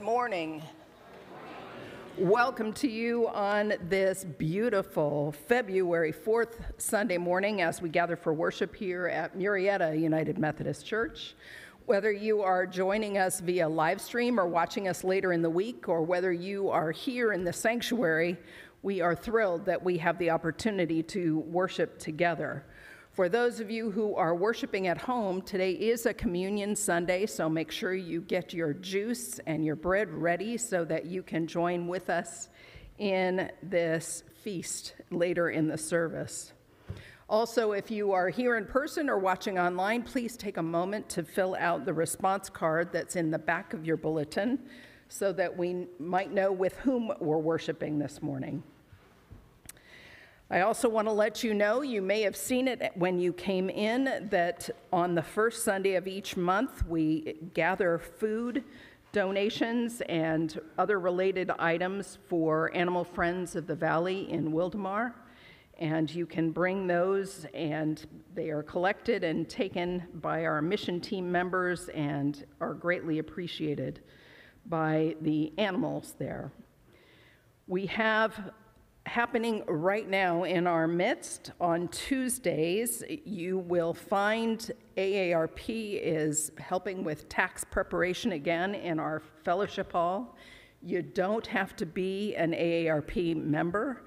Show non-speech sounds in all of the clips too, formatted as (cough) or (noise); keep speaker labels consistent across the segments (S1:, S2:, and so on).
S1: Good morning. Welcome to you on this beautiful February 4th Sunday morning as we gather for worship here at Murrieta United Methodist Church. Whether you are joining us via live stream or watching us later in the week, or whether you are here in the sanctuary, we are thrilled that we have the opportunity to worship together. For those of you who are worshiping at home, today is a communion Sunday, so make sure you get your juice and your bread ready so that you can join with us in this feast later in the service. Also, if you are here in person or watching online, please take a moment to fill out the response card that's in the back of your bulletin so that we might know with whom we're worshiping this morning. I also want to let you know, you may have seen it when you came in, that on the first Sunday of each month, we gather food donations and other related items for Animal Friends of the Valley in Wildomar. And you can bring those, and they are collected and taken by our mission team members and are greatly appreciated by the animals there. We have happening right now in our midst. On Tuesdays, you will find AARP is helping with tax preparation again in our fellowship hall. You don't have to be an AARP member.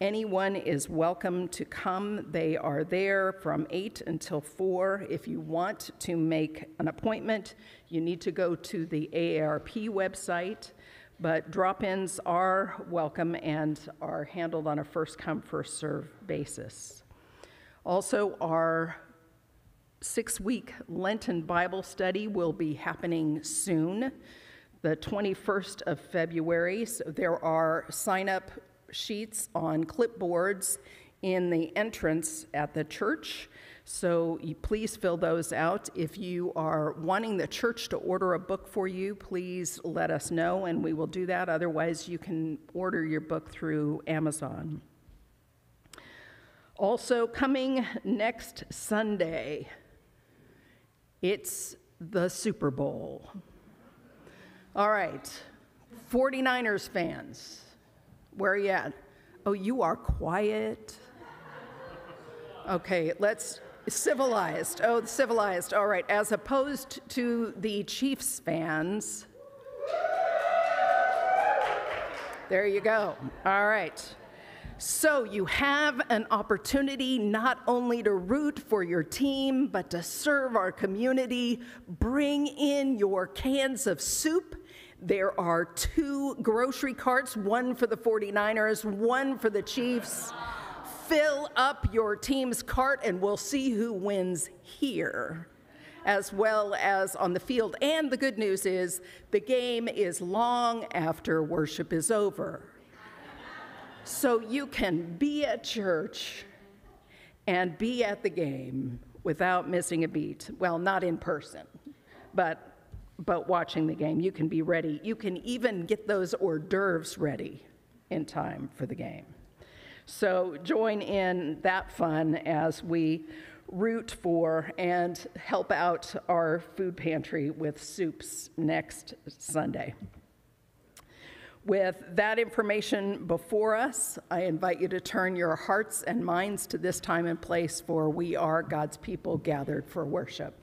S1: Anyone is welcome to come. They are there from 8 until 4. If you want to make an appointment, you need to go to the AARP website but drop ins are welcome and are handled on a first come, first serve basis. Also, our six week Lenten Bible study will be happening soon, the 21st of February. So there are sign up sheets on clipboards in the entrance at the church. So please fill those out. If you are wanting the church to order a book for you, please let us know and we will do that. Otherwise, you can order your book through Amazon. Also, coming next Sunday, it's the Super Bowl. All right, 49ers fans, where are you at? Oh, you are quiet. Okay, let's Civilized. Oh, civilized. All right. As opposed to the Chiefs fans. There you go. All right. So you have an opportunity not only to root for your team, but to serve our community. Bring in your cans of soup. There are two grocery carts, one for the 49ers, one for the Chiefs fill up your team's cart and we'll see who wins here as well as on the field. And the good news is the game is long after worship is over. So you can be at church and be at the game without missing a beat. Well, not in person, but but watching the game. You can be ready. You can even get those hors d'oeuvres ready in time for the game. So join in that fun as we root for and help out our food pantry with soups next Sunday. With that information before us, I invite you to turn your hearts and minds to this time and place, for we are God's people gathered for worship.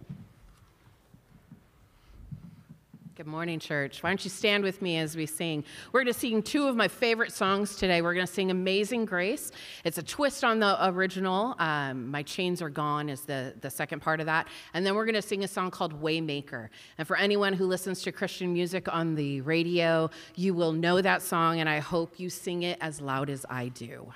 S2: Good morning, church. Why don't you stand with me as we sing? We're going to sing two of my favorite songs today. We're going to sing Amazing Grace. It's a twist on the original. Um, my Chains Are Gone is the, the second part of that. And then we're going to sing a song called Waymaker. And for anyone who listens to Christian music on the radio, you will know that song, and I hope you sing it as loud as I do.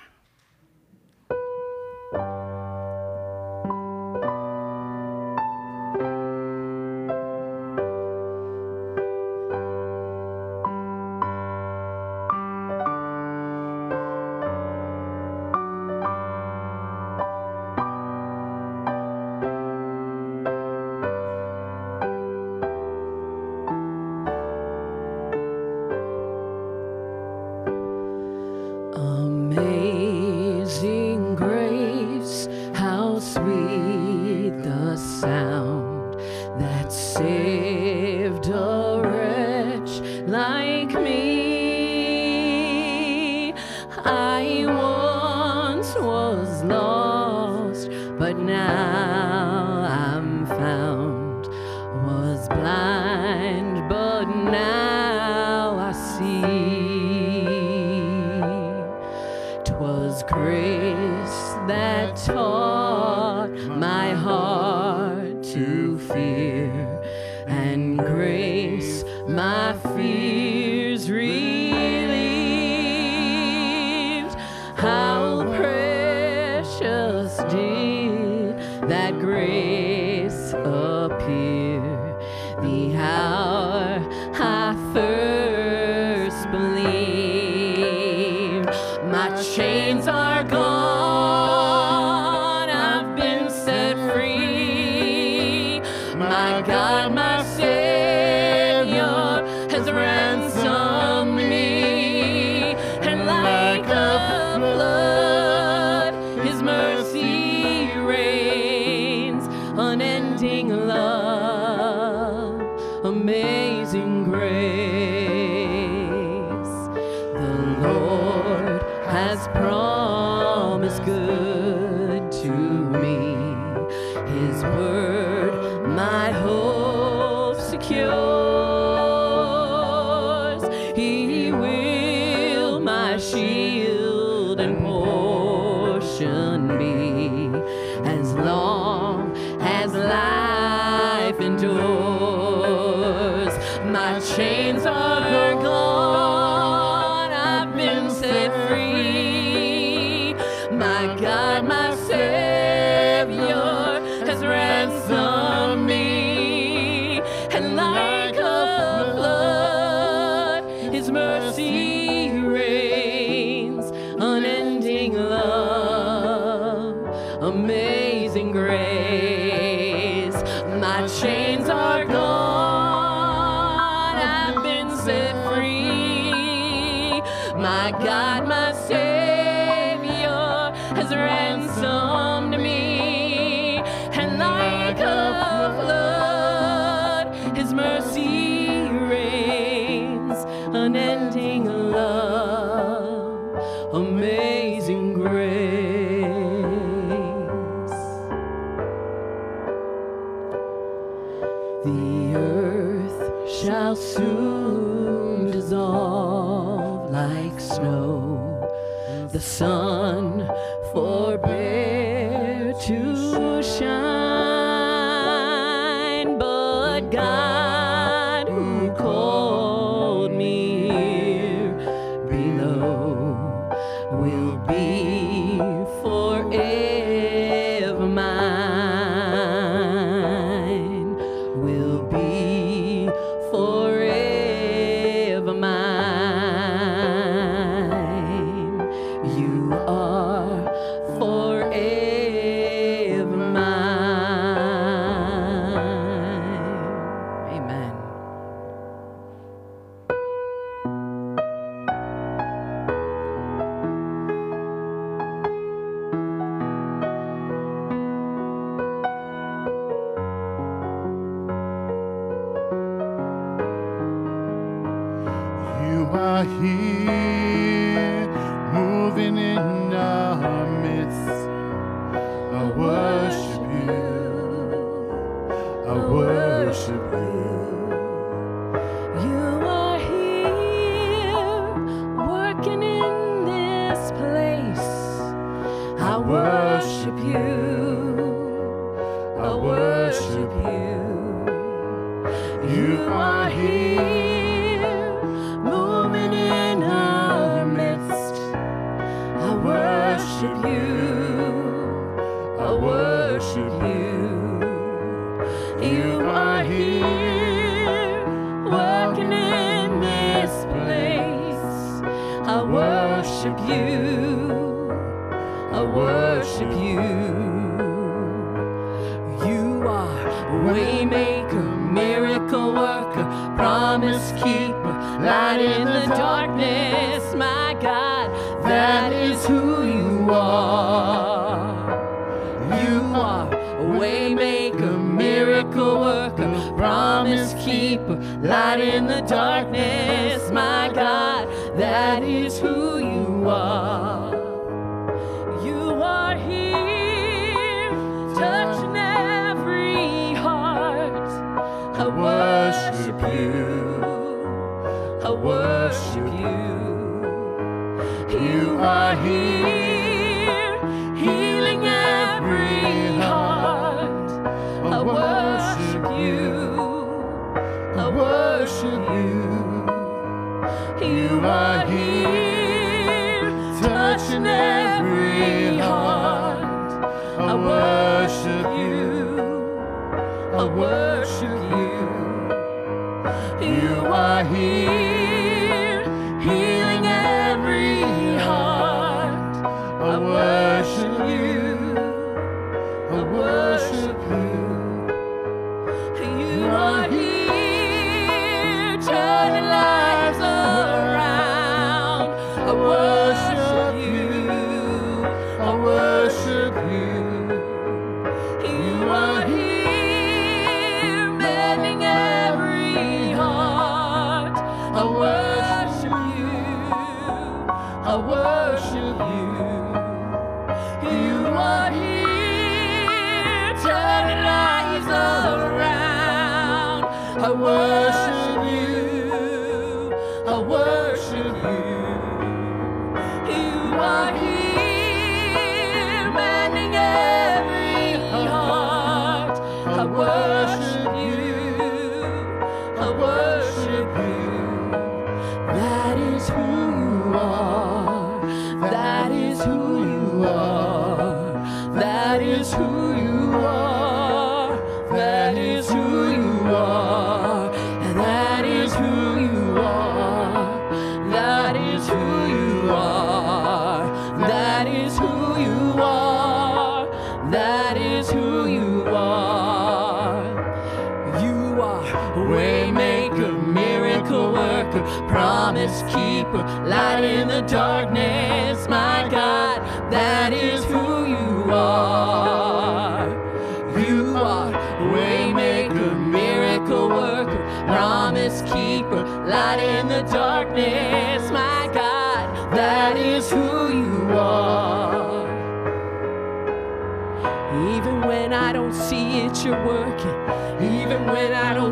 S2: Promised good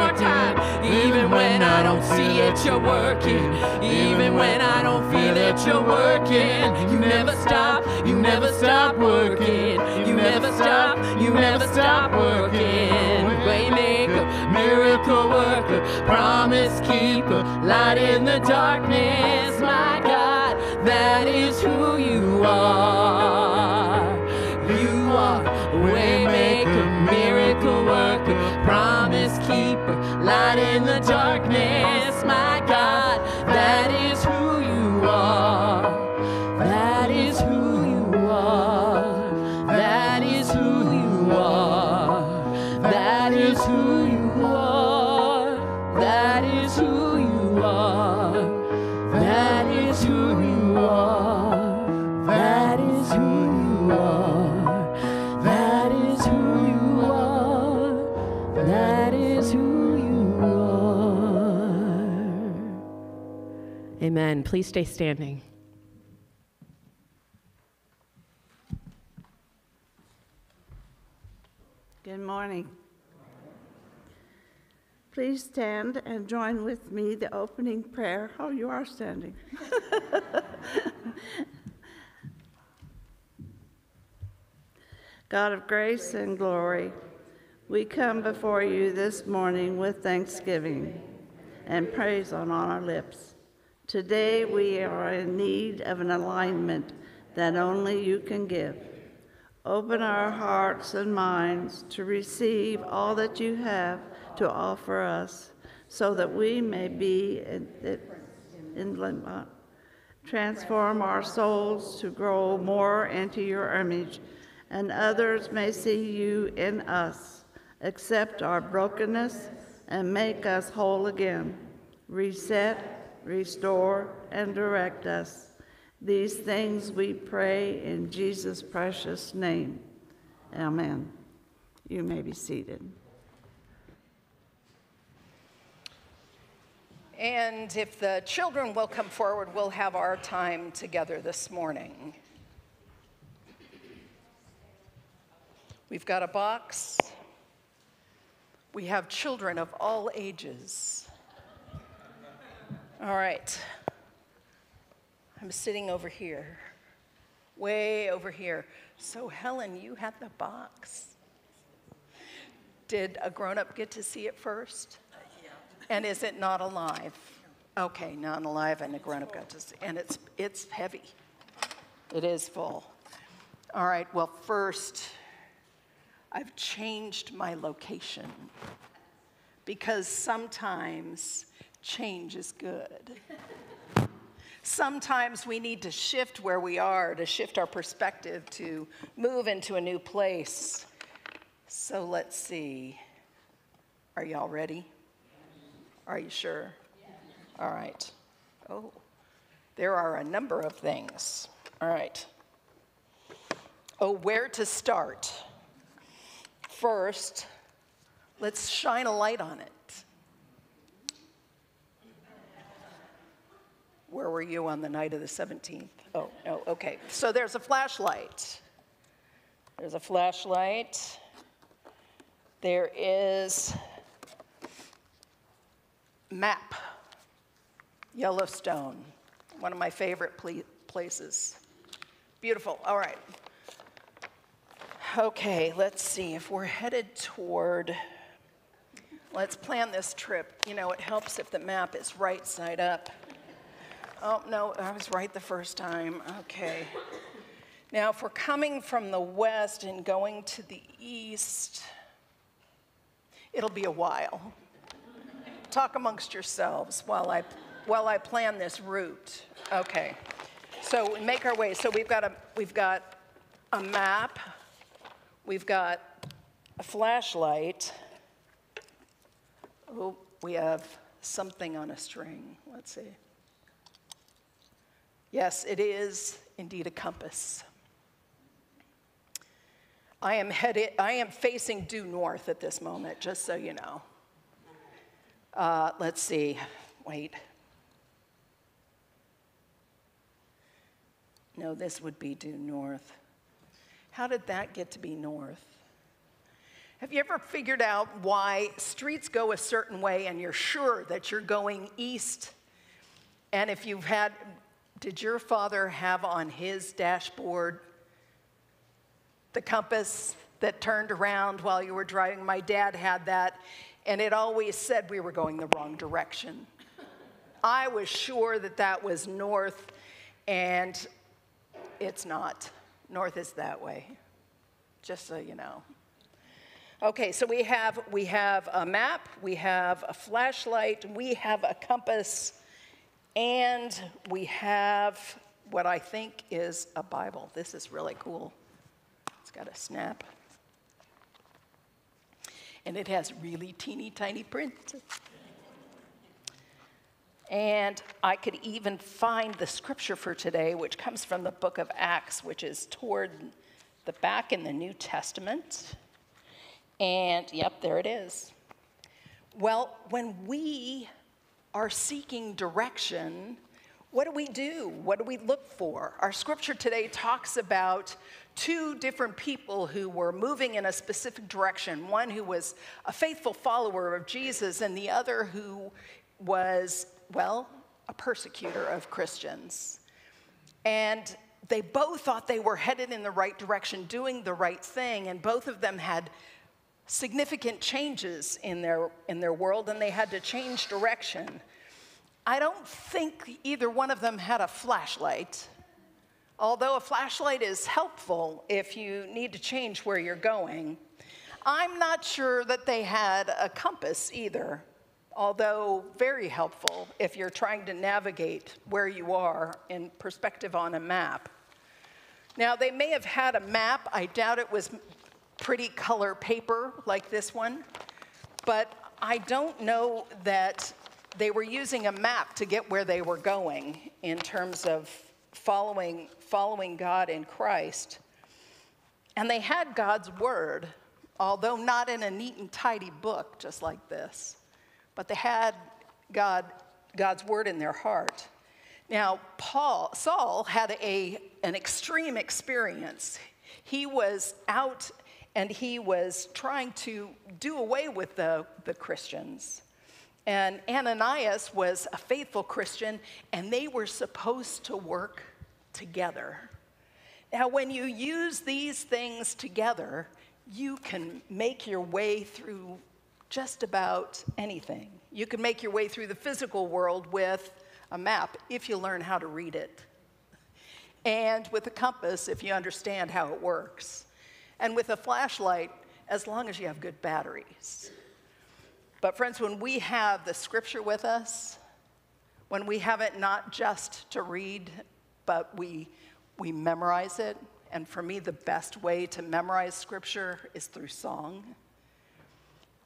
S2: Even when I don't see it, you're working. Even when I don't feel it, you're working. You never stop, you never stop working. You never stop, you never stop working. Waymaker, miracle worker, promise keeper, light in the darkness. My God, that is who you are. Light in the darkness. My God, Amen. Please stay standing.
S3: Good morning. Please stand and join with me the opening prayer. Oh, you are standing. (laughs) God of grace and glory, we come before you this morning with thanksgiving and praise on our lips. Today we are in need of an alignment that only you can give. Open our hearts and minds to receive all that you have to offer us so that we may be in, in, uh, transform our souls to grow more into your image and others may see you in us. Accept our brokenness and make us whole again. Reset restore and direct us these things we pray in Jesus' precious name. Amen. You may be seated.
S1: And if the children will come forward, we'll have our time together this morning. We've got a box. We have children of all ages. All right. I'm sitting over here, way over here. So, Helen, you had the box. Did a grown up get to see it first? And is it not alive? Okay, not alive, and a grown up got to see. And it's, it's heavy. It is full. All right, well, first, I've changed my location because sometimes change is good. Sometimes we need to shift where we are, to shift our perspective, to move into a new place. So let's see. Are y'all ready? Are you sure? All right. Oh, there are a number of things. All right. Oh, where to start? First, let's shine a light on it. Where were you on the night of the 17th? Oh, no, okay. So there's a flashlight. There's a flashlight. There is map. Yellowstone, one of my favorite places. Beautiful. All right. Okay, let's see. If we're headed toward, let's plan this trip. You know, it helps if the map is right side up. Oh, no, I was right the first time. Okay. Now, if we're coming from the west and going to the east, it'll be a while. Talk amongst yourselves while I, while I plan this route. Okay. So we make our way. So we've got a, we've got a map, we've got a flashlight. Oh, we have something on a string. Let's see. Yes, it is indeed a compass. I am headed, I am facing due north at this moment, just so you know. Uh, let's see, wait. No, this would be due north. How did that get to be north? Have you ever figured out why streets go a certain way and you're sure that you're going east? And if you've had, did your father have on his dashboard the compass that turned around while you were driving? My dad had that, and it always said we were going the wrong direction. I was sure that that was north, and it's not. North is that way, just so you know. Okay, so we have, we have a map, we have a flashlight, we have a compass, and we have what I think is a Bible. This is really cool. It's got a snap. And it has really teeny tiny print. And I could even find the scripture for today, which comes from the book of Acts, which is toward the back in the New Testament. And yep, there it is. Well, when we are seeking direction, what do we do? What do we look for? Our scripture today talks about two different people who were moving in a specific direction one who was a faithful follower of Jesus, and the other who was, well, a persecutor of Christians. And they both thought they were headed in the right direction, doing the right thing, and both of them had significant changes in their, in their world and they had to change direction. I don't think either one of them had a flashlight, although a flashlight is helpful if you need to change where you're going. I'm not sure that they had a compass either, although very helpful if you're trying to navigate where you are in perspective on a map. Now, they may have had a map. I doubt it was pretty color paper like this one, but I don't know that they were using a map to get where they were going in terms of following, following God in Christ. And they had God's word, although not in a neat and tidy book just like this, but they had God God's word in their heart. Now, Paul, Saul had a, an extreme experience. He was out and he was trying to do away with the, the Christians. And Ananias was a faithful Christian, and they were supposed to work together. Now, when you use these things together, you can make your way through just about anything. You can make your way through the physical world with a map if you learn how to read it, and with a compass if you understand how it works, and with a flashlight as long as you have good batteries. But, friends, when we have the scripture with us, when we have it not just to read, but we, we memorize it, and for me, the best way to memorize scripture is through song.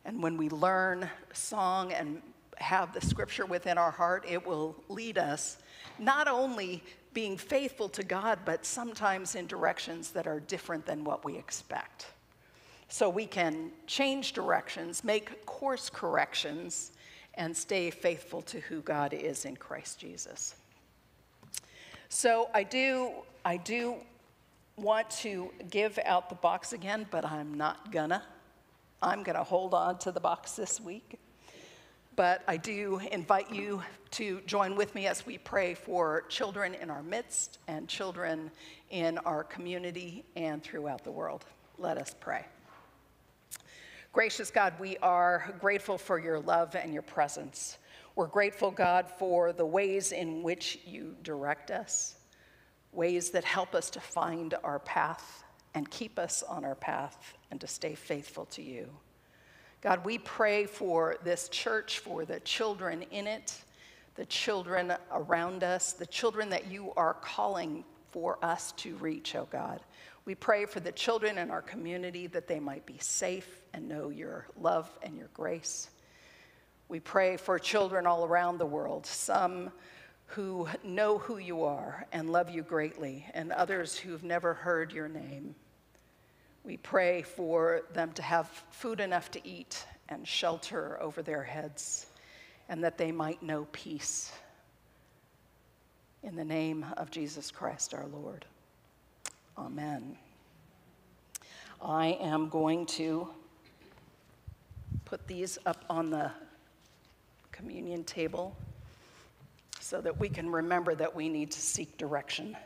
S1: And when we learn song and have the scripture within our heart, it will lead us not only being faithful to God, but sometimes in directions that are different than what we expect. So we can change directions, make course corrections, and stay faithful to who God is in Christ Jesus. So I do, I do want to give out the box again, but I'm not gonna. I'm gonna hold on to the box this week. But I do invite you to join with me as we pray for children in our midst and children in our community and throughout the world. Let us pray. Gracious God, we are grateful for your love and your presence. We're grateful, God, for the ways in which you direct us, ways that help us to find our path and keep us on our path and to stay faithful to you. God, we pray for this church, for the children in it, the children around us, the children that you are calling for us to reach, oh God. We pray for the children in our community that they might be safe and know your love and your grace. We pray for children all around the world, some who know who you are and love you greatly, and others who've never heard your name. We pray for them to have food enough to eat and shelter over their heads, and that they might know peace. In the name of Jesus Christ our Lord. Amen. I am going to put these up on the communion table so that we can remember that we need to seek direction.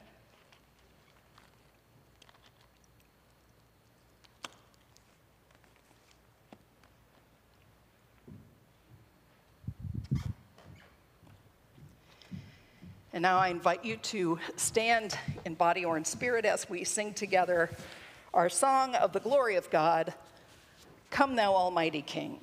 S1: And now I invite you to stand in body or in spirit as we sing together our song of the glory of God Come, thou Almighty King.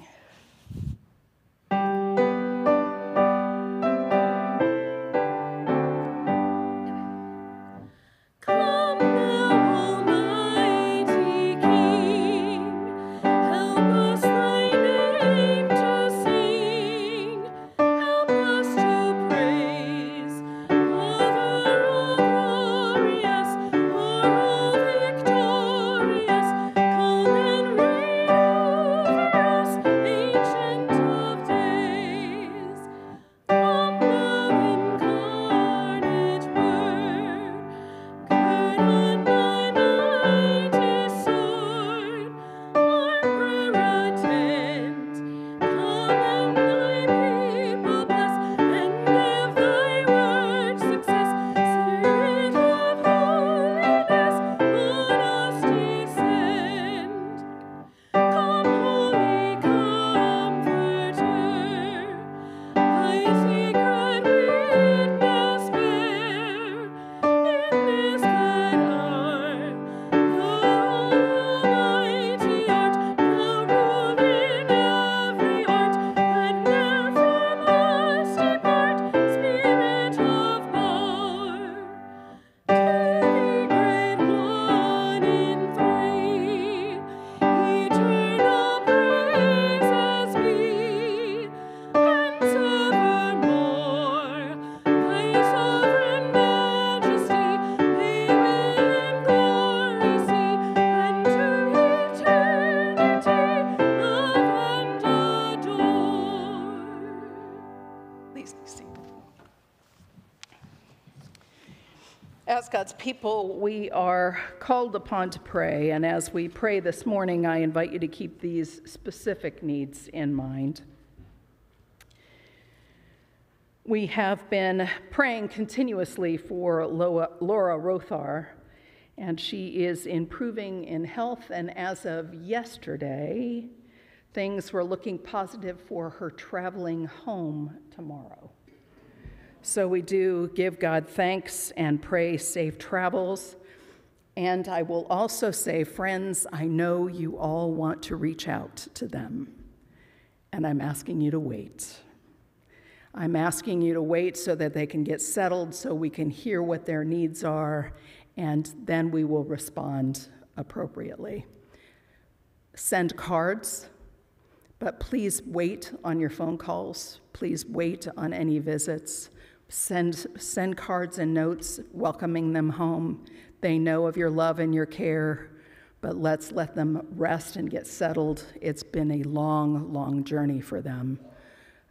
S1: People, we are called upon to pray, and as we pray this morning, I invite you to keep these specific needs in mind. We have been praying continuously for Laura Rothar, and she is improving in health, and as of yesterday, things were looking positive for her traveling home tomorrow. So we do give God thanks and pray safe travels. And I will also say, friends, I know you all want to reach out to them. And I'm asking you to wait. I'm asking you to wait so that they can get settled, so we can hear what their needs are, and then we will respond appropriately. Send cards, but please wait on your phone calls. Please wait on any visits. Send, send cards and notes welcoming them home. They know of your love and your care, but let's let them rest and get settled. It's been a long, long journey for them.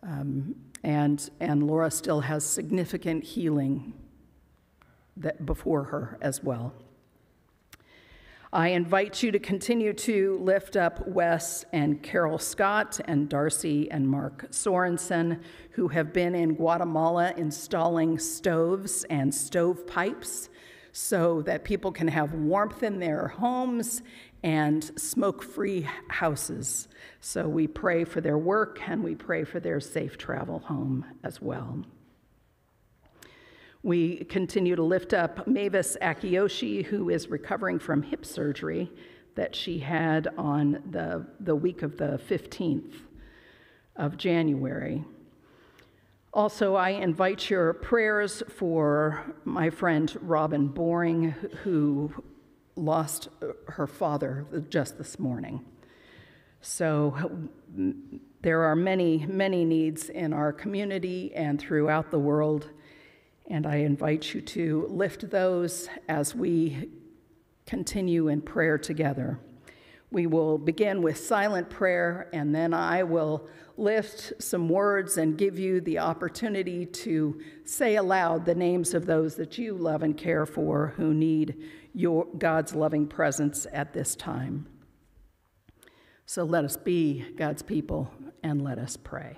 S1: Um, and, and Laura still has significant healing that before her as well. I invite you to continue to lift up Wes and Carol Scott and Darcy and Mark Sorensen, who have been in Guatemala installing stoves and stovepipes so that people can have warmth in their homes and smoke free houses. So we pray for their work and we pray for their safe travel home as well. We continue to lift up Mavis Akiyoshi, who is recovering from hip surgery that she had on the, the week of the 15th of January. Also, I invite your prayers for my friend Robin Boring, who lost her father just this morning. So, there are many, many needs in our community and throughout the world. And I invite you to lift those as we continue in prayer together. We will begin with silent prayer, and then I will lift some words and give you the opportunity to say aloud the names of those that you love and care for who need your God's loving presence at this time. So let us be God's people and let us pray.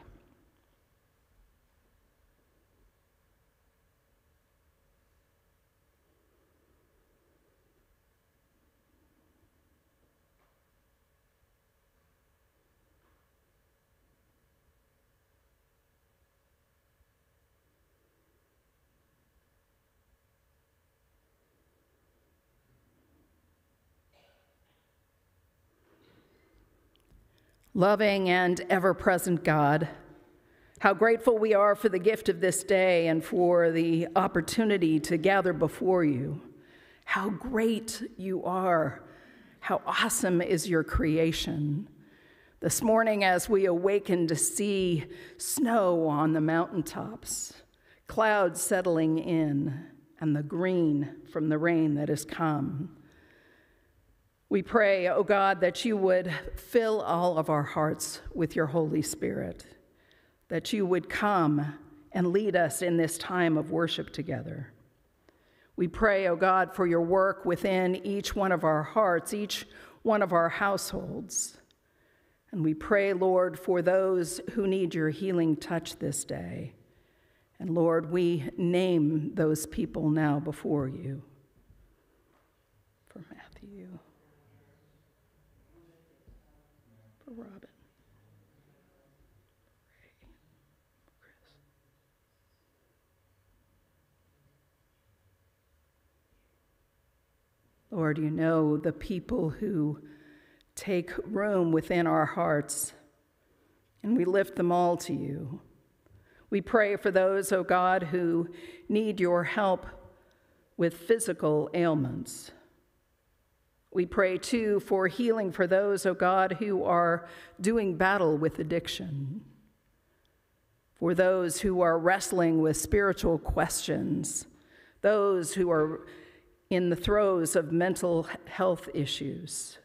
S1: Loving and ever present God, how grateful we are for the gift of this day and for the opportunity to gather before you. How great you are. How awesome is your creation. This morning, as we awaken to see snow on the mountaintops, clouds settling in, and the green from the rain that has come, we pray, O oh God, that you would fill all of our hearts with your Holy Spirit, that you would come and lead us in this time of worship together. We pray, O oh God, for your work within each one of our hearts, each one of our households. And we pray, Lord, for those who need your healing touch this day. And Lord, we name those people now before you. For Matthew. Robin. Ray. Chris. Lord, you know the people who take room within our hearts, and we lift them all to you. We pray for those, O oh God, who need your help with physical ailments. We pray too for healing for those, O oh God, who are doing battle with addiction, for those who are wrestling with spiritual questions, those who are in the throes of mental health issues.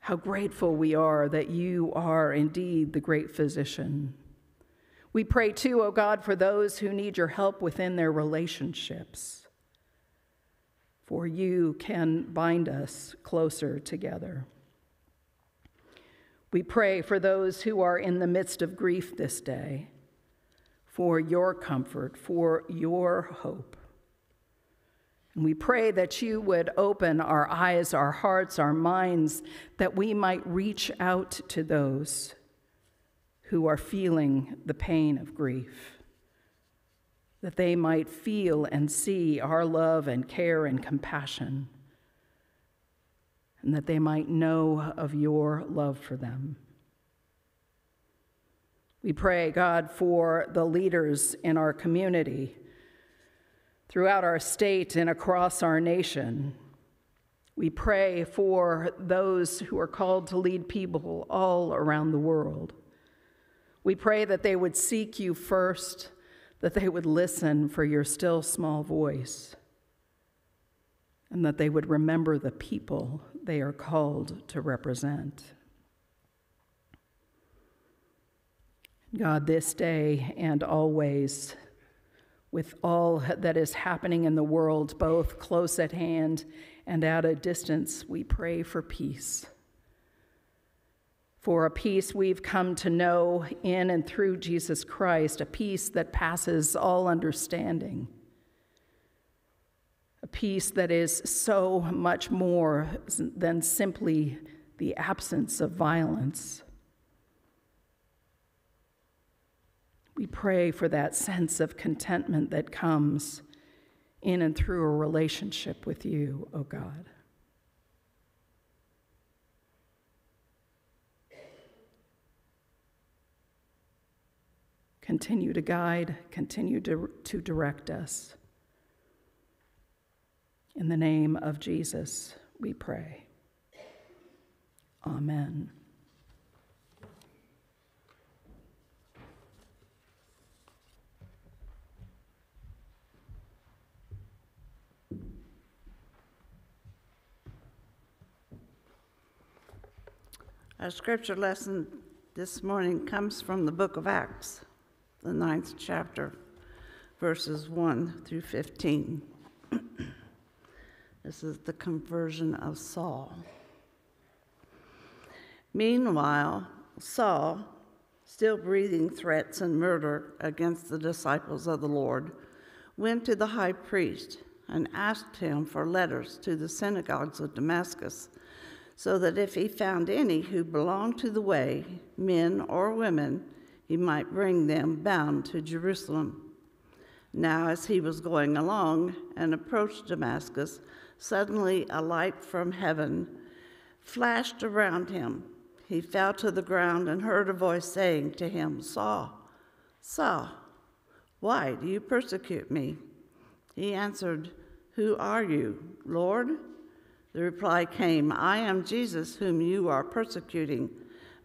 S1: How grateful we are that you are indeed the great physician. We pray too, O God, for those who need your help within their relationships. For you can bind us closer together. We pray for those who are in the midst of grief this day, for your comfort, for your hope. And we pray that you would open our eyes, our hearts, our minds, that we might reach out to those who are feeling the pain of grief, that they might feel and see our love and care and compassion and that they might know of your love for them. We pray, God, for the leaders in our community, throughout our state and across our nation. We pray for those who are called to lead people all around the world. We pray that they would seek you first, that they would listen for your still small voice, and that they would remember the people they are called to represent. God, this day and always, with all that is happening in the world, both close at hand and at a distance, we pray for peace. For a peace we've come to know in and through Jesus Christ, a peace that passes all understanding a peace that is so much more than simply the absence of violence. We pray for that sense of contentment that comes in and through a relationship with you, O oh God. Continue to guide, continue to, to direct us. In the name of Jesus, we pray. Amen.
S3: Our scripture lesson this morning comes from the book of Acts, the ninth chapter, verses 1 through 15. (clears throat) This is the conversion of Saul. Meanwhile, Saul, still breathing threats and murder against the disciples of the Lord, went to the high priest and asked him for letters to the synagogues of Damascus, so that if he found any who belonged to the way, men or women, he might bring them bound to Jerusalem. Now, as he was going along and approached Damascus, Suddenly, a light from heaven flashed around him. He fell to the ground and heard a voice saying to him, Saul, Saul, why do you persecute me? He answered, Who are you, Lord? The reply came, I am Jesus whom you are persecuting.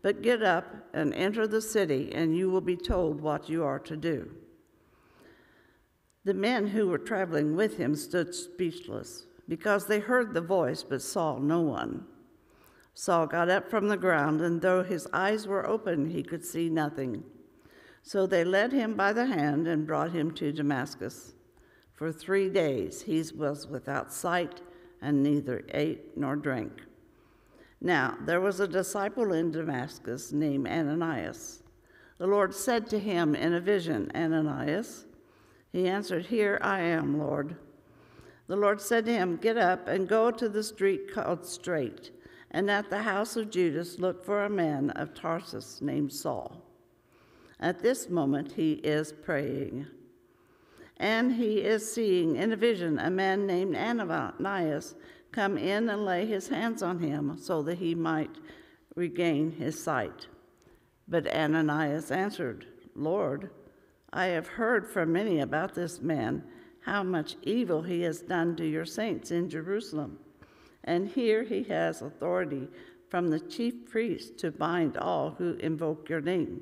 S3: But get up and enter the city, and you will be told what you are to do. The men who were traveling with him stood speechless because they heard the voice but saw no one. Saul got up from the ground, and though his eyes were open, he could see nothing. So they led him by the hand and brought him to Damascus. For three days he was without sight and neither ate nor drank. Now there was a disciple in Damascus named Ananias. The Lord said to him in a vision, Ananias. He answered, Here I am, Lord. The Lord said to him, Get up and go to the street called Straight, and at the house of Judas look for a man of Tarsus named Saul. At this moment he is praying. And he is seeing in a vision a man named Ananias come in and lay his hands on him so that he might regain his sight. But Ananias answered, Lord, I have heard from many about this man how much evil he has done to your saints in Jerusalem. And here he has authority from the chief priest to bind all who invoke your name.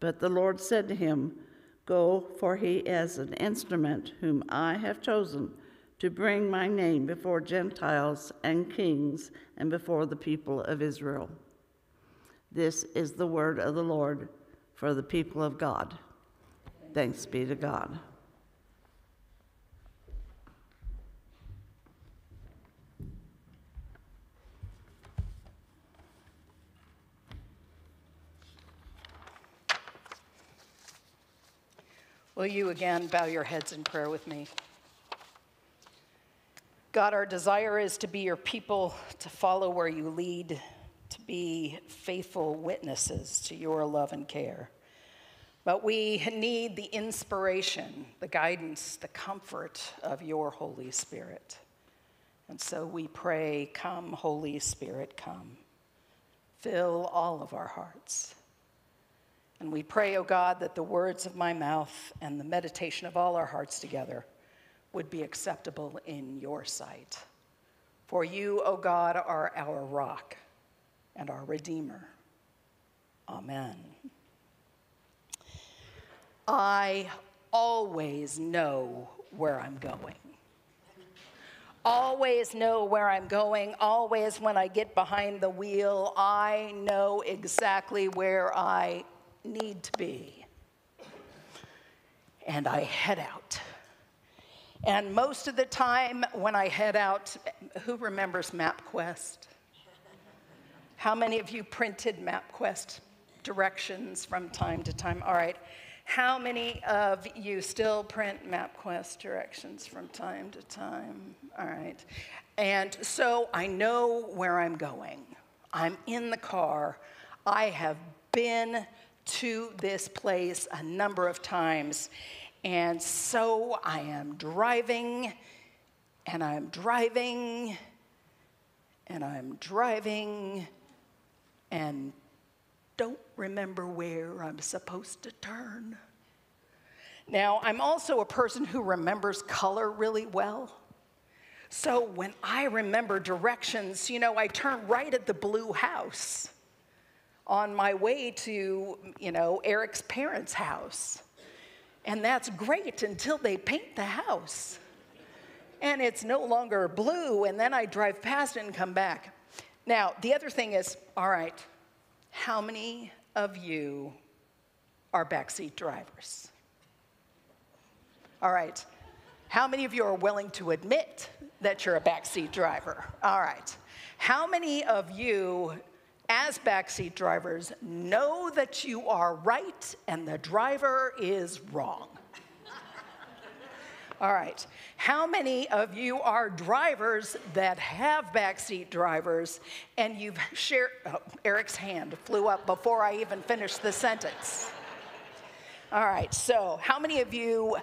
S3: But the Lord said to him, Go, for he is an instrument whom I have chosen to bring my name before Gentiles and kings and before the people of Israel. This is the word of the Lord. for the people of God. Thanks be to God.
S1: Will you again bow your heads in prayer with me? God, our desire is to be your people, to follow where you lead, to be faithful witnesses to your love and care. But we need the inspiration, the guidance, the comfort of your Holy Spirit. And so we pray, Come, Holy Spirit, come. Fill all of our hearts. And we pray, O oh God, that the words of my mouth and the meditation of all our hearts together would be acceptable in your sight. For you, O God, are our rock and our Redeemer. Amen. I always know where I'm going. Always know where I'm going. Always, when I get behind the wheel, I know exactly where I need to be. And I head out. And most of the time when I head out, who remembers MapQuest? How many of you printed MapQuest directions from time to time? All right. How many of you still print MapQuest directions from time to time? All right. And so I know where I'm going. I'm in the car. I have been to this place a number of times. And so I am driving, and I'm driving, and I'm driving, and don't remember where I'm supposed to turn. Now, I'm also a person who remembers color really well. So when I remember directions, you know, I turn right at the blue house on my way to, you know, Eric's parents' house. And that's great until they paint the house. And it's no longer blue, and then I drive past it and come back. Now, the other thing is all right, how many of you are backseat drivers? All right. How many of you are willing to admit that you're a backseat driver? All right. How many of you as backseat drivers, know that you are right and the driver is wrong. All right. How many of you are drivers that have backseat drivers and you've shared? Oh, Eric's hand flew up before I even finished the sentence. All right. So, how many of you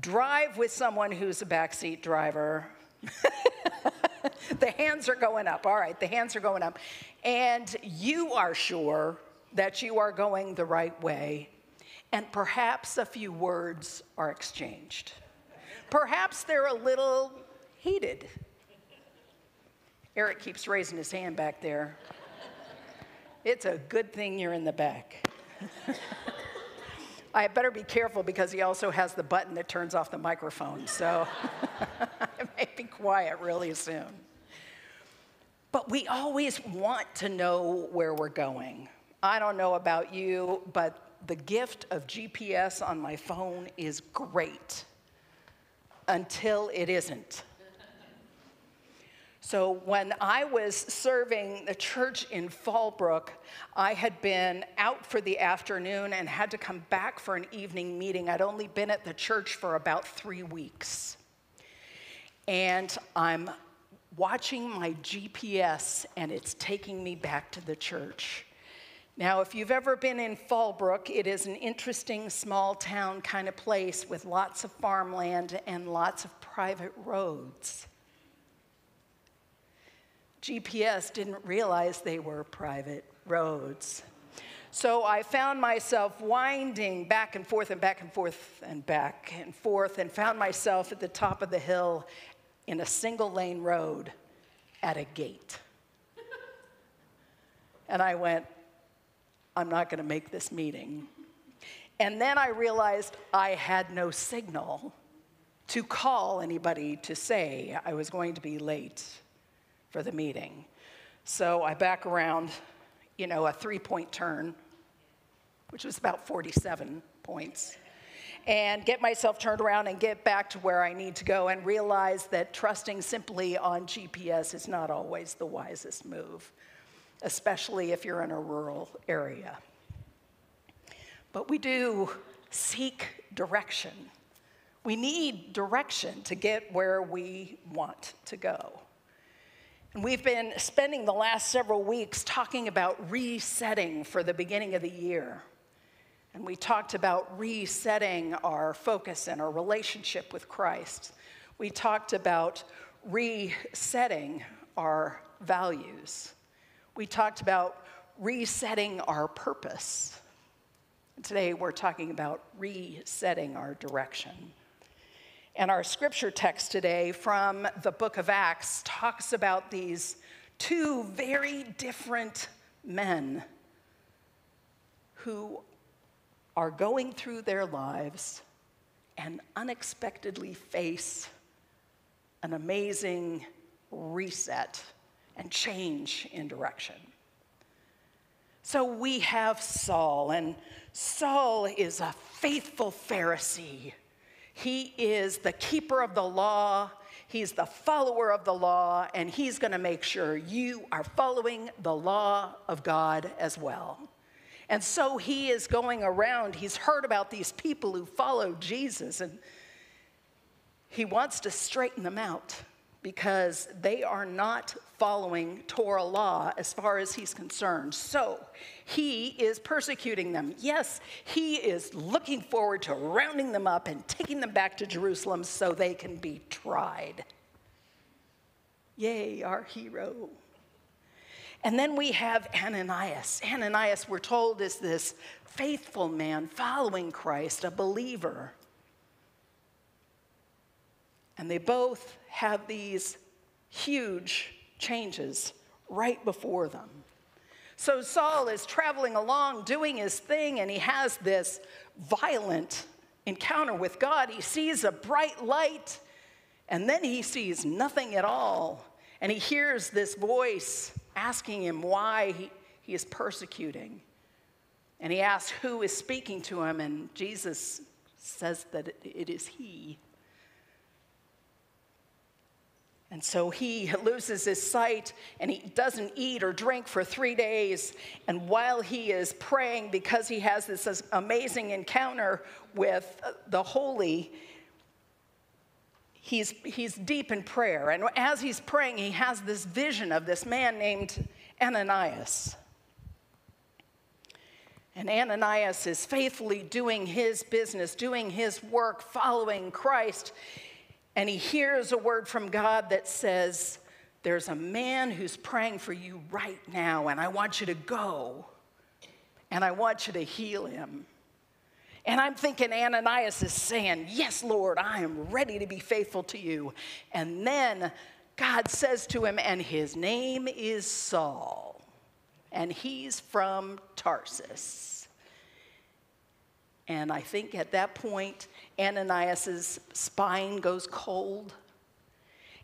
S1: drive with someone who's a backseat driver? (laughs) (laughs) the hands are going up. All right, the hands are going up. And you are sure that you are going the right way, and perhaps a few words are exchanged. Perhaps they're a little heated. Eric keeps raising his hand back there. It's a good thing you're in the back. (laughs) I better be careful because he also has the button that turns off the microphone, so (laughs) I may be quiet really soon. But we always want to know where we're going. I don't know about you, but the gift of GPS on my phone is great until it isn't. So, when I was serving the church in Fallbrook, I had been out for the afternoon and had to come back for an evening meeting. I'd only been at the church for about three weeks. And I'm watching my GPS and it's taking me back to the church. Now, if you've ever been in Fallbrook, it is an interesting small town kind of place with lots of farmland and lots of private roads. GPS didn't realize they were private roads. So I found myself winding back and forth and back and forth and back and forth and found myself at the top of the hill in a single lane road at a gate. (laughs) and I went, I'm not going to make this meeting. And then I realized I had no signal to call anybody to say I was going to be late for the meeting. So I back around, you know, a three point turn which was about 47 points, and get myself turned around and get back to where I need to go and realize that trusting simply on GPS is not always the wisest move, especially if you're in a rural area. But we do seek direction. We need direction to get where we want to go. And we've been spending the last several weeks talking about resetting for the beginning of the year. And we talked about resetting our focus and our relationship with Christ. We talked about resetting our values. We talked about resetting our purpose. Today we're talking about resetting our direction. And our scripture text today from the book of Acts talks about these two very different men who are going through their lives and unexpectedly face an amazing reset and change in direction. So we have Saul, and Saul is a faithful Pharisee. He is the keeper of the law, he's the follower of the law, and he's going to make sure you are following the law of God as well. And so he is going around, he's heard about these people who follow Jesus, and he wants to straighten them out because they are not following Torah law as far as he's concerned. So he is persecuting them. Yes, he is looking forward to rounding them up and taking them back to Jerusalem so they can be tried. Yay, our hero. And then we have Ananias. Ananias, we're told, is this faithful man following Christ, a believer. And they both have these huge changes right before them. So Saul is traveling along doing his thing, and he has this violent encounter with God. He sees a bright light, and then he sees nothing at all. And he hears this voice asking him why he, he is persecuting. And he asks who is speaking to him, and Jesus says that it, it is he. And so he (laughs) loses his sight and he doesn't eat or drink for three days. And while he is praying, because he has this amazing encounter with uh, the holy, he's, he's deep in prayer. And as he's praying, he has this vision of this man named Ananias. And Ananias is faithfully doing his business, doing his work, following Christ. And he hears a word from God that says, There's a man who's praying for you right now, and I want you to go, and I want you to heal him. And I'm thinking Ananias is saying, Yes, Lord, I am ready to be faithful to you. And then God says to him, And his name is Saul, and he's from Tarsus. And I think at that point, Ananias's spine goes cold.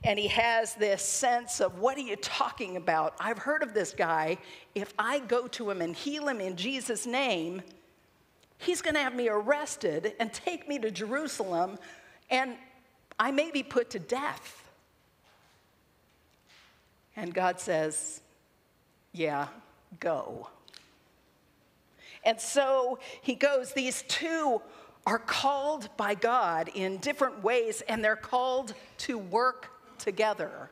S1: And he has this sense of, what are you talking about? I've heard of this guy. If I go to him and heal him in Jesus' name, he's going to have me arrested and take me to Jerusalem, and I may be put to death. And God says, Yeah, go. And so he goes. These two are called by God in different ways, and they're called to work together.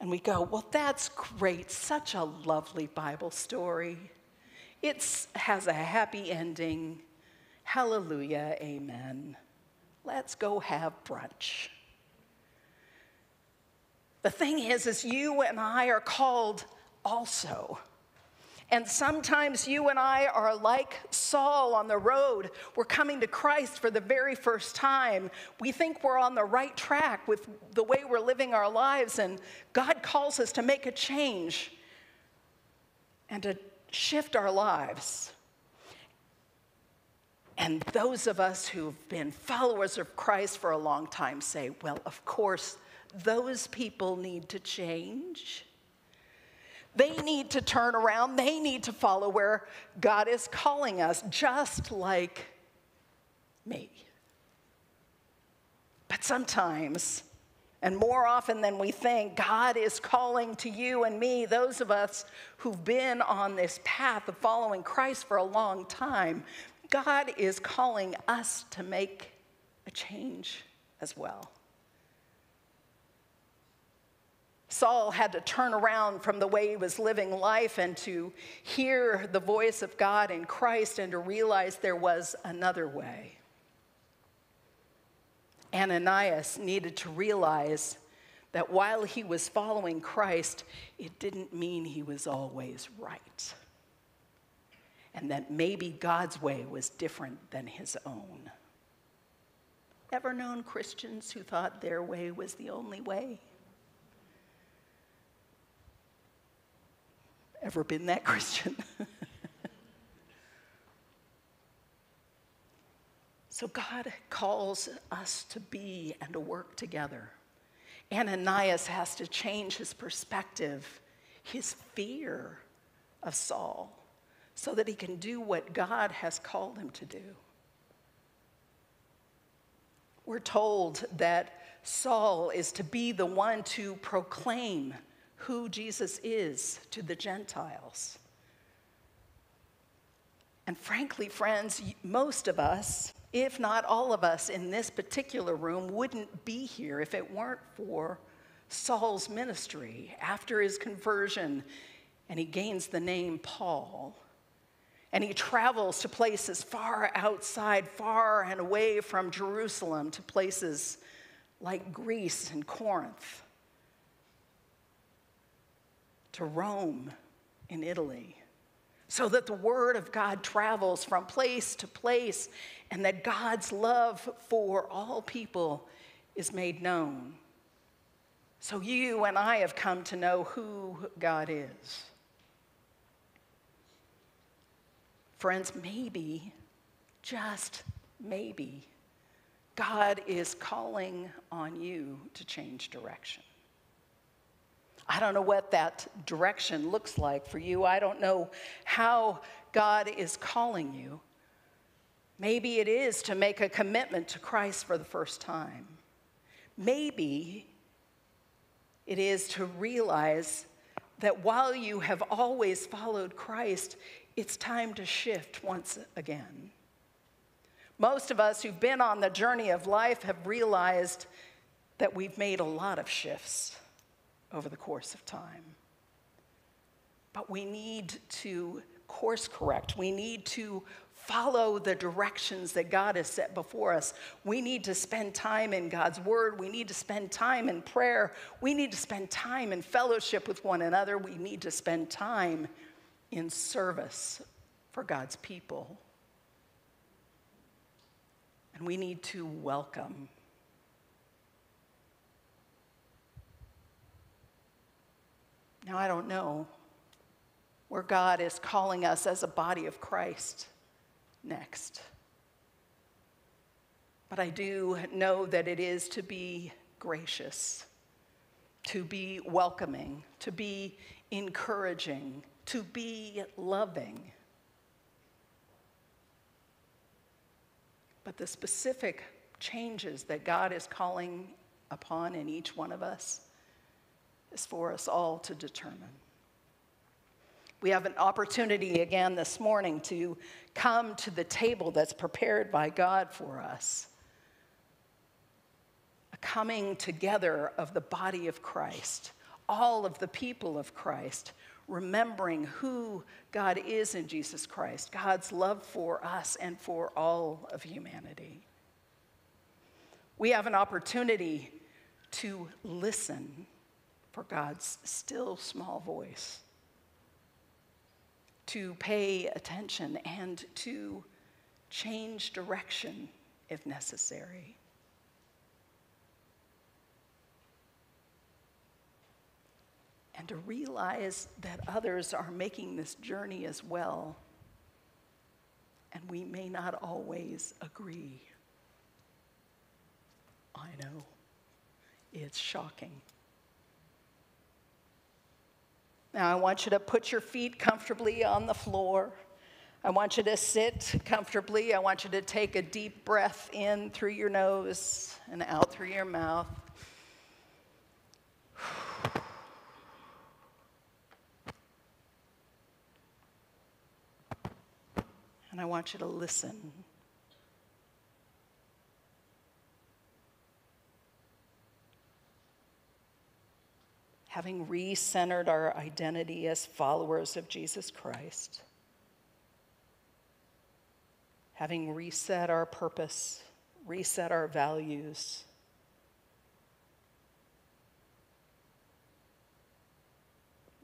S1: And we go, Well, that's great. Such a lovely Bible story. It has a happy ending. Hallelujah, amen. Let's go have brunch. The thing is, is you and I are called also. And sometimes you and I are like Saul on the road. We're coming to Christ for the very first time. We think we're on the right track with the way we're living our lives, and God calls us to make a change and to shift our lives. And those of us who've been followers of Christ for a long time say, well, of course, those people need to change. They need to turn around. They need to follow where God is calling us, just like me. But sometimes, and more often than we think, God is calling to you and me, those of us who've been on this path of following Christ for a long time, God is calling us to make a change as well. Saul had to turn around from the way he was living life and to hear the voice of God in Christ and to realize there was another way. Ananias needed to realize that while he was following Christ, it didn't mean he was always right. And that maybe God's way was different than his own. Ever known Christians who thought their way was the only way? Ever been that (laughs) Christian? So God calls us to be and to work together. Ananias has to change his perspective, his fear of Saul, so that he can do what God has called him to do. We're told that Saul is to be the one to proclaim who Jesus is to the Gentiles. And frankly, friends, most of us if not all of us in this particular room, wouldn't be here if it weren't for Saul's ministry after his conversion and he gains the name Paul. And he travels to places far outside, far and away from Jerusalem, to places like Greece and Corinth, to Rome in Italy so that the word of God travels from place to place and that God's love for all people is made known. So you and I have come to know who God is. Friends, maybe, just maybe, God is calling on you to change direction. I don't know what that direction looks like for you. I don't know how God is calling you. Maybe it is to make a commitment to Christ for the first time. Maybe it is to realize that while you have always followed Christ, it's time to shift once again. Most of us who've been on the journey of life have realized that we've made a lot of shifts over the course of time. But we need to course correct. We need to follow the directions that God has set before us. We need to spend time in God's Word. We need to spend time in prayer. We need to spend time in fellowship with one another. We need to spend time in service for God's people. And we need to welcome Now, I don't know where God is calling us as a body of Christ next. But I do know that it is to be gracious, to be welcoming, to be encouraging, to be loving. But the specific changes that God is calling upon in each one of us is for us all to determine. We have an opportunity again this morning to come to the table that's prepared by God for us. A coming together of the body of Christ, all of the people of Christ, remembering who God is in Jesus Christ, God's love for us and for all of humanity. We have an opportunity to listen for God's still small voice, to pay attention and to change direction if necessary. And to realize that others are making this journey as well, and we may not always agree. I know. It's shocking. Now, I want you to put your feet comfortably on the floor. I want you to sit comfortably. I want you to take a deep breath in through your nose and out through your mouth. And I want you to listen. Having recentered our identity as followers of Jesus Christ, having reset our purpose, reset our values.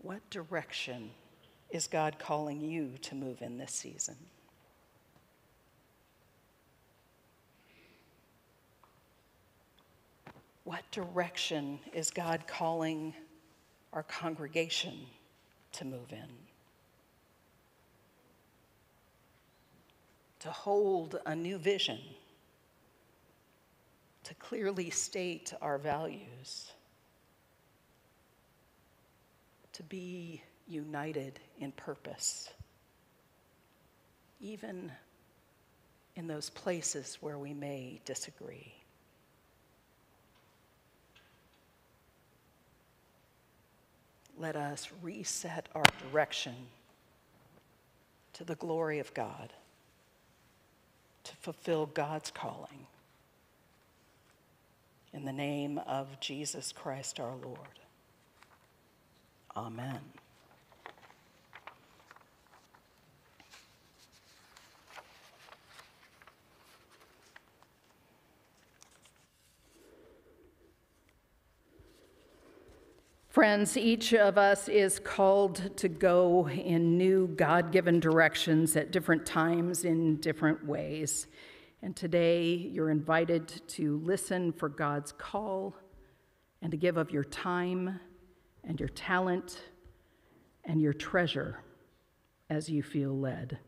S1: What direction is God calling you to move in this season? What direction is God calling our congregation to move in? To hold a new vision, to clearly state our values, to be united in purpose, even in those places where we may disagree. Let us reset our direction to the glory of God, to fulfill God's calling. In the name of Jesus Christ our Lord. Amen. Friends, each of us is called to go in new God given directions at different times in different ways. And today you're invited to listen for God's call and to give of your time and your talent and your treasure as you feel led.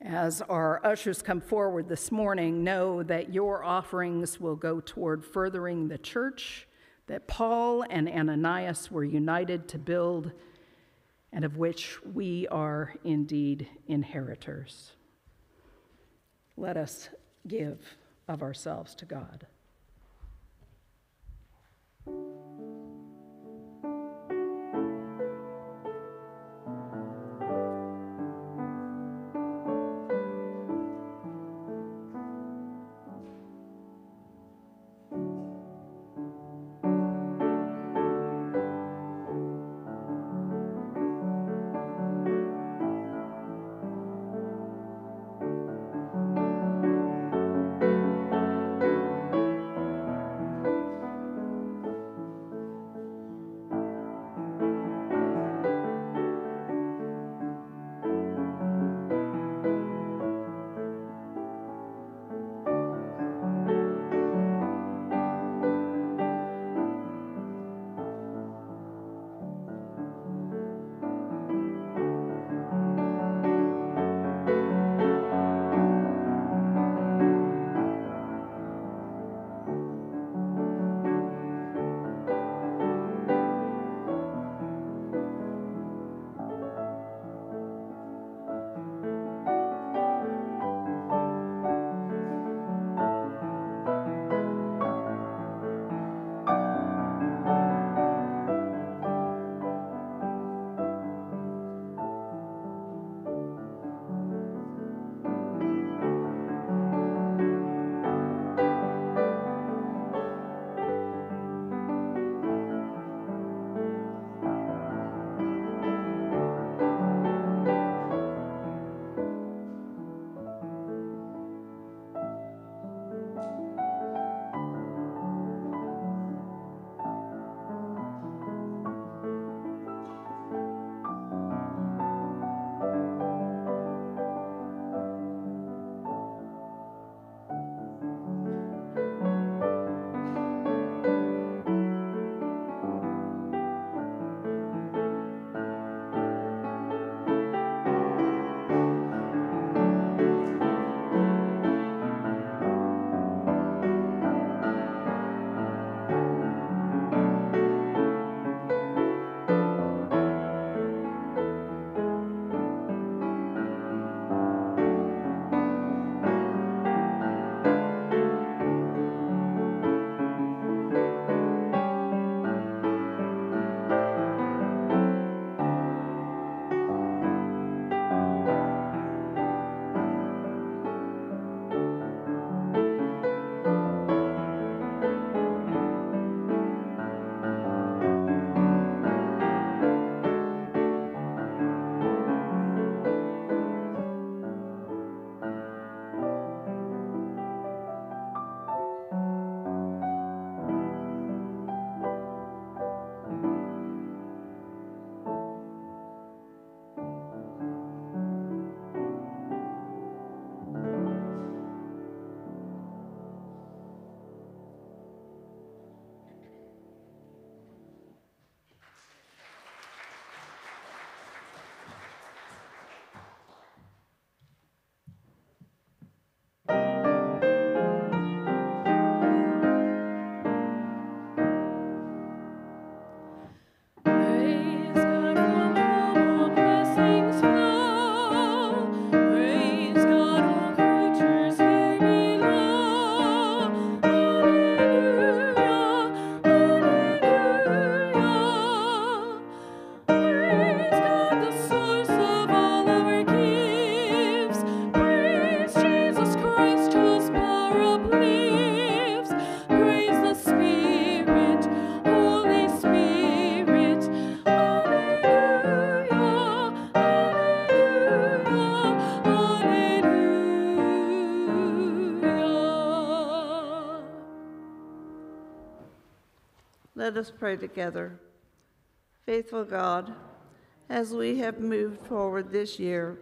S1: As our ushers come forward this morning, know that your offerings will go toward furthering the church that Paul and Ananias were united to build, and of which we are indeed inheritors. Let us give of ourselves to God.
S3: Let us pray together. Faithful God, as we have moved forward this year,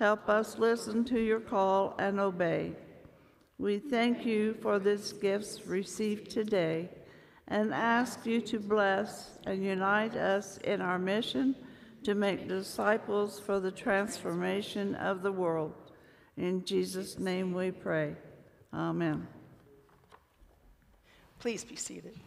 S3: help us listen to your call and obey. We thank you for these gifts received today and ask you to bless and unite us in our mission to make disciples for the transformation of the world. In Jesus' name we pray. Amen.
S1: Please be seated.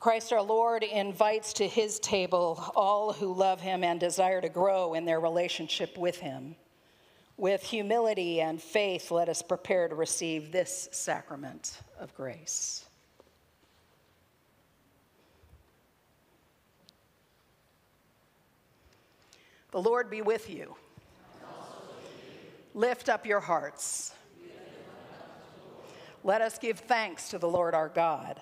S1: Christ our Lord invites to his table all who love him and desire to grow in their relationship with him. With humility and faith, let us prepare to receive this sacrament of grace. The Lord be with you. Lift up your hearts. Let us give thanks to the Lord our God.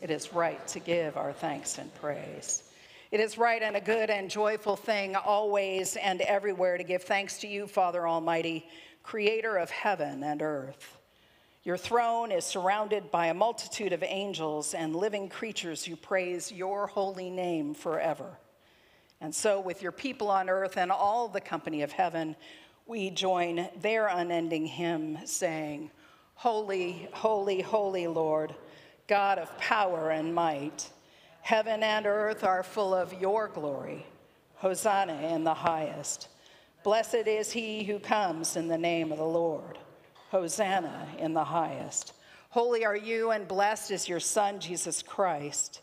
S1: It is right to give our thanks and praise. It is right and a good and joyful thing always and everywhere to give thanks to you, Father Almighty, creator of heaven and earth. Your throne is surrounded by a multitude of angels and living creatures who praise your holy name forever. And so, with your people on earth and all the company of heaven, we join their unending hymn saying, Holy, holy, holy Lord, God of power and might. Heaven and earth are full of your glory. Hosanna in the highest. Blessed is he who comes in the name of the Lord. Hosanna in the highest. Holy are you, and blessed is your Son, Jesus Christ.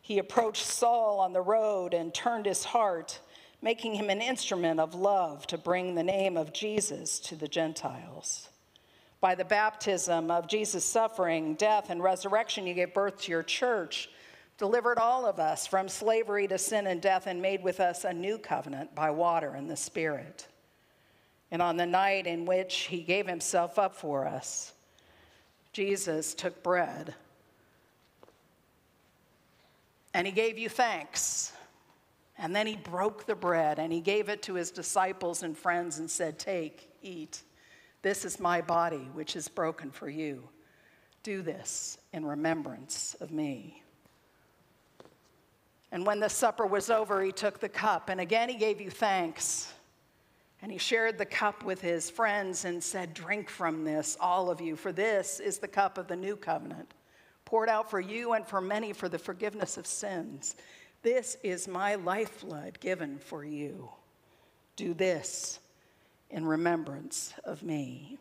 S1: He approached Saul on the road and turned his heart, making him an instrument of love to bring the name of Jesus to the Gentiles. By the baptism of Jesus' suffering, death, and resurrection, you gave birth to your church, delivered all of us from slavery to sin and death, and made with us a new covenant by water and the Spirit. And on the night in which he gave himself up for us, Jesus took bread and he gave you thanks. And then he broke the bread and he gave it to his disciples and friends and said, Take, eat. This is my body, which is broken for you. Do this in remembrance of me. And when the supper was over, he took the cup, and again he gave you thanks. And he shared the cup with his friends and said, Drink from this, all of you, for this is the cup of the new covenant, poured out for you and for many for the forgiveness of sins. This is my lifeblood given for you. Do this in remembrance of me.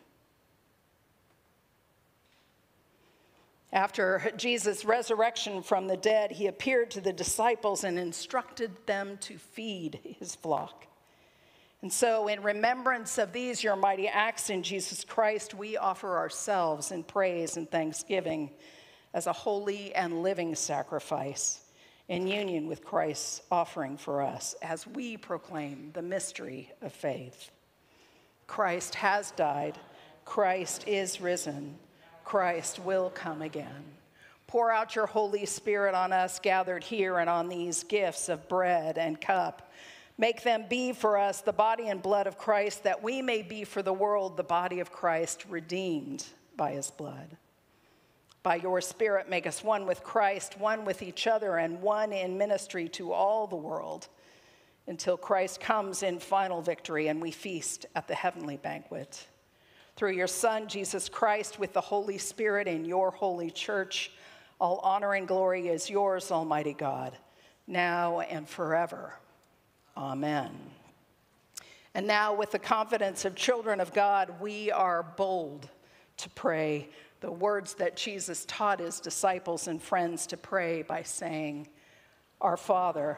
S1: After Jesus' resurrection from the dead, he appeared to the disciples and instructed them to feed his flock. And so, in remembrance of these, your mighty acts in Jesus Christ, we offer ourselves in praise and thanksgiving as a holy and living sacrifice in union with Christ's offering for us as we proclaim the mystery of faith. Christ has died, Christ is risen, Christ will come again. Pour out your Holy Spirit on us gathered here and on these gifts of bread and cup. Make them be for us the body and blood of Christ, that we may be for the world the body of Christ, redeemed by his blood. By your Spirit, make us one with Christ, one with each other, and one in ministry to all the world until Christ comes in final victory and we feast at the heavenly banquet. Through your Son, Jesus Christ, with the Holy Spirit in your holy church, all honor and glory is yours, Almighty God, now and forever. Amen. And now, with the confidence of children of God, we are bold to pray the words that Jesus taught his disciples and friends to pray by saying, Our Father,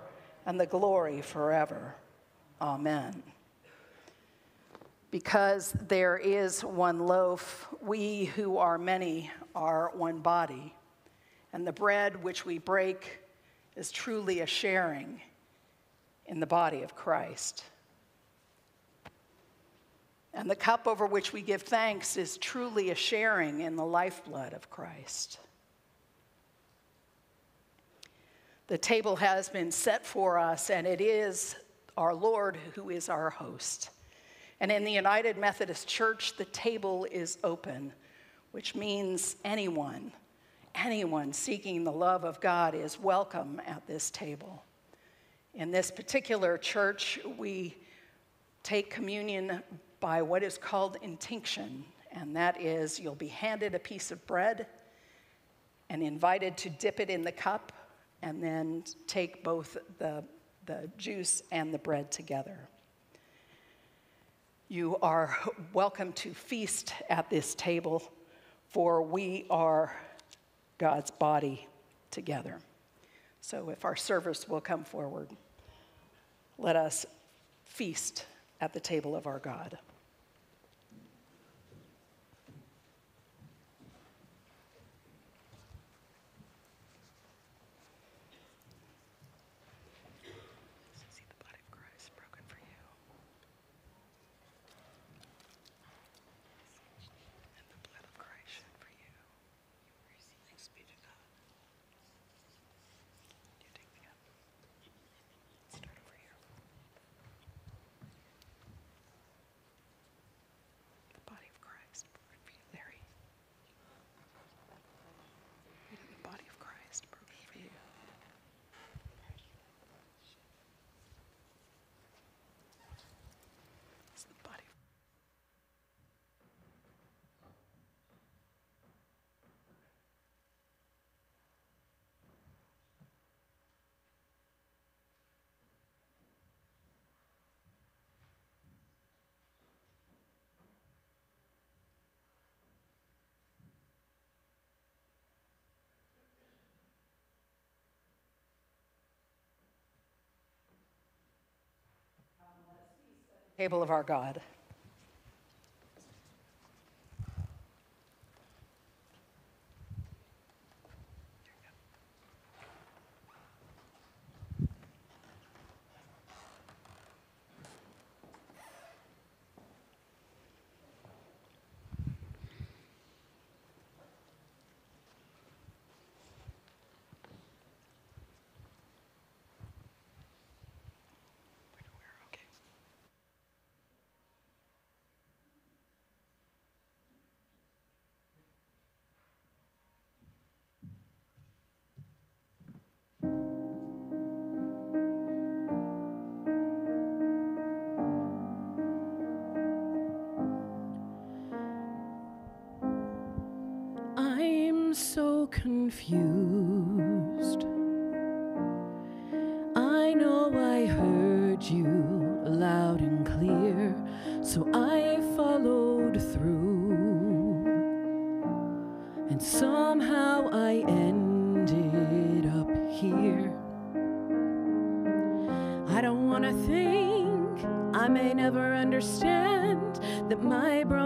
S1: and the glory forever. Amen. Because there is one loaf, we who are many are one body, and the bread which we break is truly a sharing in the body of Christ. And the cup over which we give thanks is truly a sharing in the lifeblood of Christ. The table has been set for us, and it is our Lord who is our host. And in the United Methodist Church, the table is open, which means anyone, anyone seeking the love of God is welcome at this table. In this particular church, we take communion by what is called intinction, and that is you'll be handed a piece of bread and invited to dip it in the cup and then take both the, the juice and the bread together. You are welcome to feast at this table, for we are God's body together. So if our servers will come forward, let us feast at the table of our God. See the body of Christ broken for you. And the blood of Christ shed for you. Thanks be to God. You take the cup. Start over here. The body of Christ broken for you, Larry. The body of Christ broken for you. It's the body. Table of our God.
S2: Confused. I know I heard you loud and clear, so I followed through. And somehow I ended up here. I don't want to think, I may never understand that my broken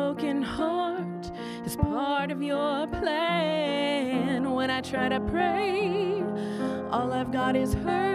S2: try to pray, all I've got is hurt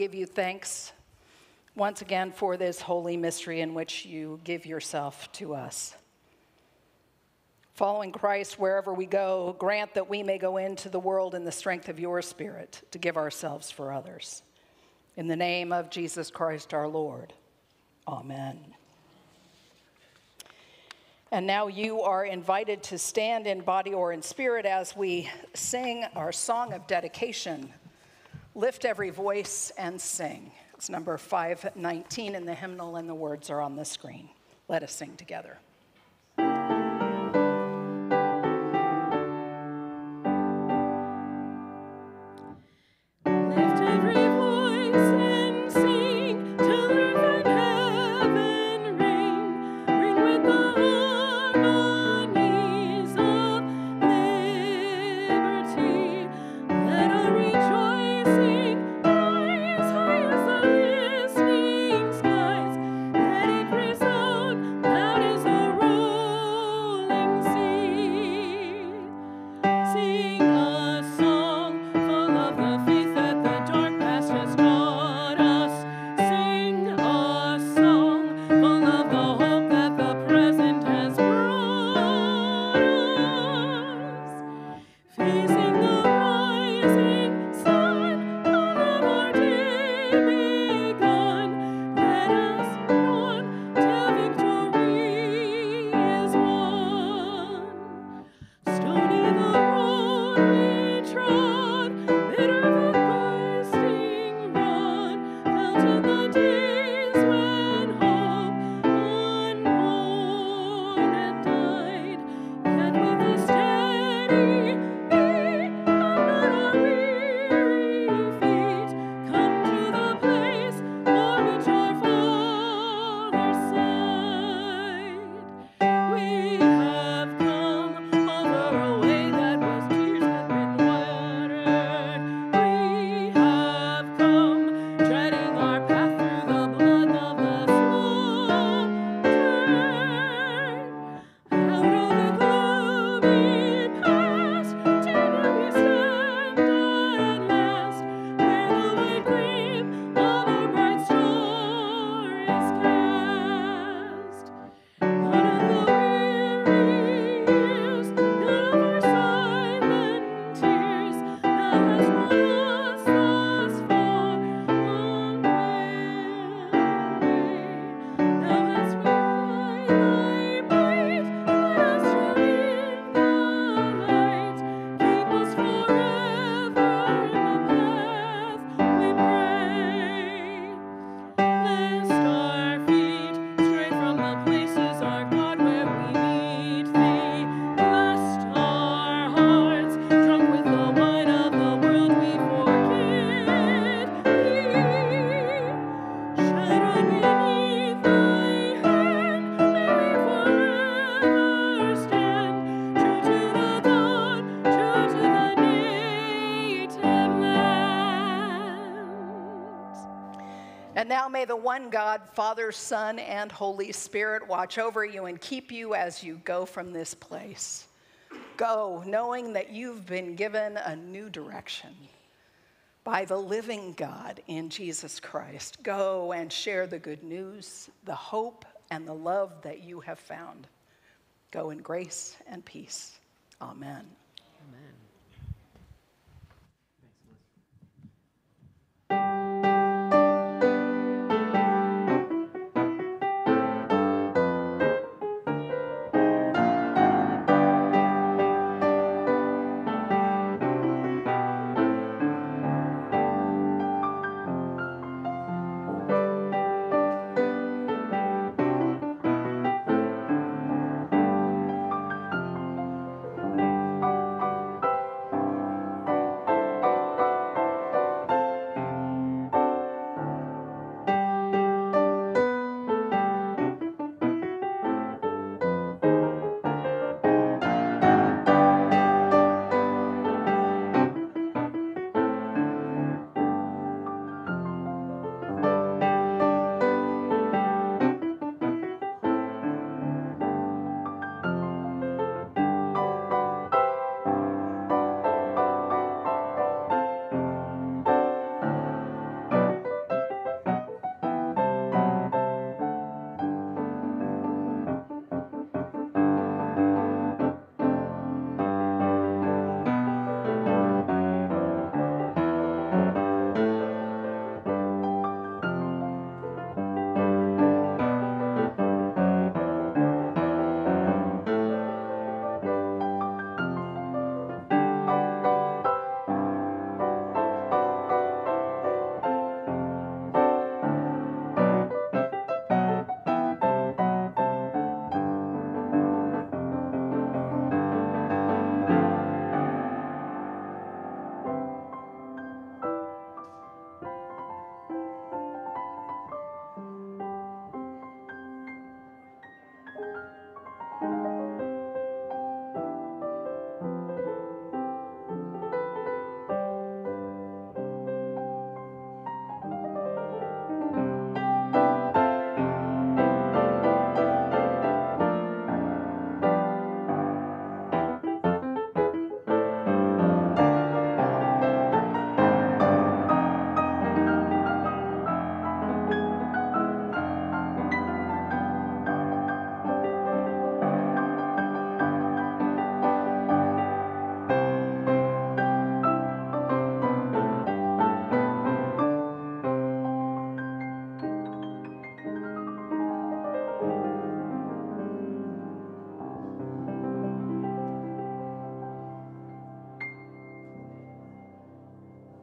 S1: give you thanks once again for this holy mystery in which you give yourself to us. Following Christ wherever we go, grant that we may go into the world in the strength of your Spirit to give ourselves for others. In the name of Jesus Christ our Lord. Amen. And now you are invited to stand in body or in spirit as we sing our song of dedication. Lift every voice and sing. It's number 519 in the hymnal, and the words are on the screen. Let us sing together. May the one God, Father, Son, and Holy Spirit watch over you and keep you as you go from this place. Go knowing that you've been given a new direction by the living God in Jesus Christ. Go and share the good news, the hope, and the love that you have found. Go in grace and peace. Amen.